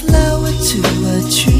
flower to uh, a tree.